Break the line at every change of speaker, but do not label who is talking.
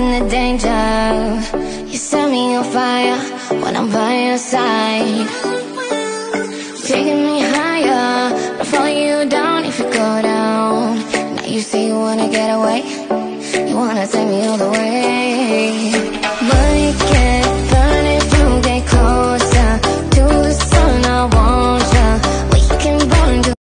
in the danger. You set me on fire when I'm by your side. Taking me higher, I'll you down if you go down. Now you say you wanna get away. You wanna take me all the way.